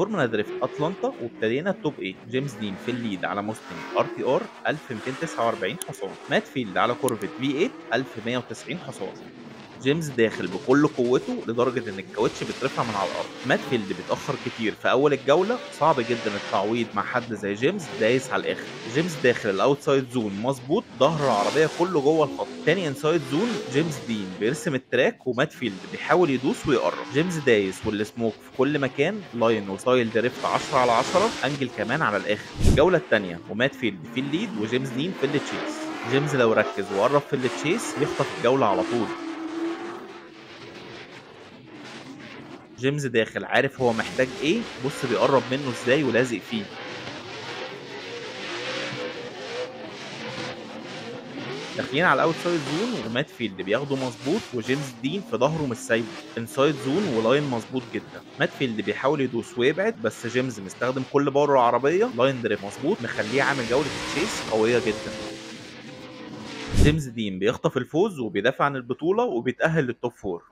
Formula Drift أتلانتا وابتدينا ال top 8 جيمس دين في ال lead على Mustang RTR 1249 حصان. مات فيلد على Corvette V8 1190 حصان. جيمس داخل بكل قوته لدرجة إن الكاوتش بيترفع من على الأرض. مات فيلد بيتأخر كتير في أول الجولة صعب جدا التعويض مع حد زي جيمس دايس على الآخر. جيمس داخل ال outside zone مظبوط ظهر العربية كله جوه الخط. تاني inside zone جيمس دين بيرسم ال track ومات فيلد بيحاول يدوس ويقرب. جيمس دايس والسموك في كل مكان line و style drift 10 على 10 angle كمان على الآخر. الجولة الثانية ومات فيلد في ال lead وجيمس دين في ال chase جيمس لو ركز وقرب في ال chase يخطف الجولة على طول. جيمس داخل عارف هو محتاج إيه؟ بص بيقرب منه إزاي ولازق فيه. داخلين على ال outside zone ومات فيلد بياخده مظبوط وجيمس دين في ظهره مش سايبه. inside zone و line مظبوط جدا. مات فيلد بيحاول يدوس ويبعد بس جيمس مستخدم كل power العربية. line drift مظبوط مخليه عامل جولة chase قوية جدا. جيمس دين بيخطف الفوز وبيدافع عن البطولة وبيتأهل لل top four